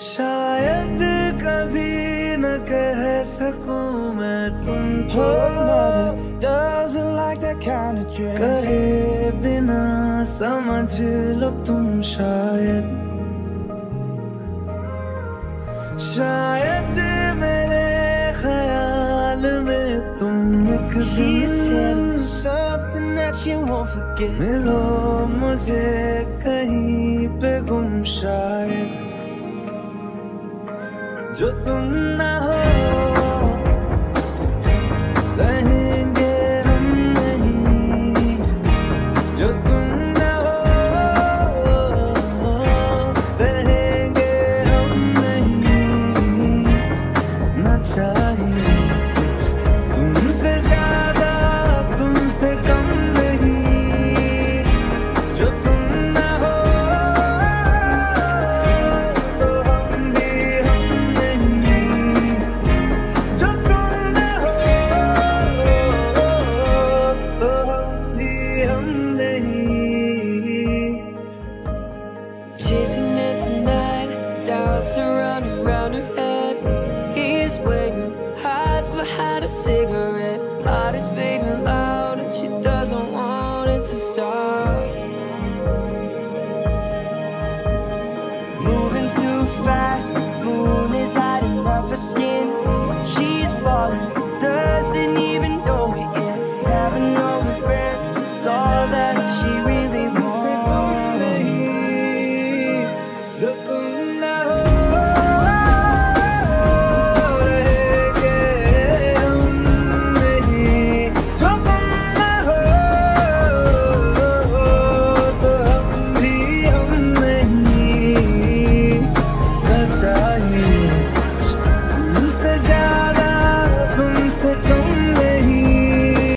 शायद कभी न कह सकूं मैं तुम Her mother doesn't like that kind of dress. कहे बिना समझ लो तुम शायद शायद मेरे ख्याल में तुम एक She said दिन something that she won't forget. मिलो मुझे कहीं पे गुम शायद जो तुम ना हो, रहेंगे हम नहीं। जो तुम ना हो, रहेंगे हम नहीं। ना चाहिए round and round her head. He's waiting, hides behind a cigarette. Heart is beating loud and she doesn't want it to stop. Moving too fast, the moon is lighting up her skin. She's falling, doesn't even know it yet. Having no regrets, is all that she really.